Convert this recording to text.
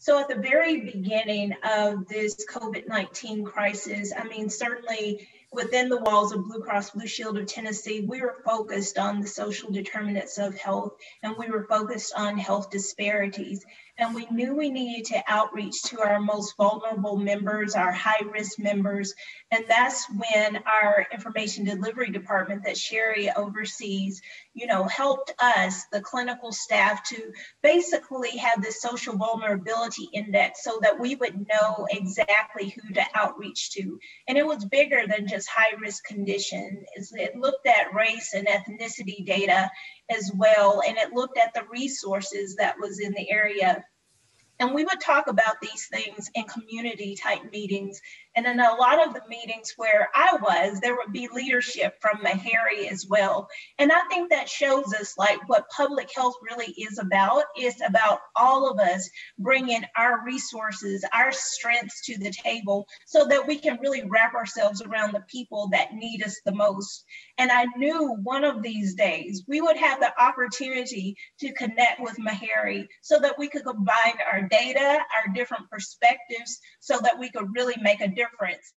So at the very beginning of this COVID-19 crisis, I mean, certainly within the walls of Blue Cross Blue Shield of Tennessee, we were focused on the social determinants of health and we were focused on health disparities. And we knew we needed to outreach to our most vulnerable members, our high risk members. And that's when our information delivery department that Sherry oversees, you know, helped us, the clinical staff, to basically have this social vulnerability index so that we would know exactly who to outreach to. And it was bigger than just high risk condition. It looked at race and ethnicity data as well, and it looked at the resources that was in the area and we would talk about these things in community type meetings. And in a lot of the meetings where I was, there would be leadership from Meharry as well. And I think that shows us like what public health really is about. It's about all of us bringing our resources, our strengths to the table so that we can really wrap ourselves around the people that need us the most. And I knew one of these days we would have the opportunity to connect with Meharry so that we could combine our data, our different perspectives, so that we could really make a difference